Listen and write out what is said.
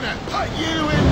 gonna put you in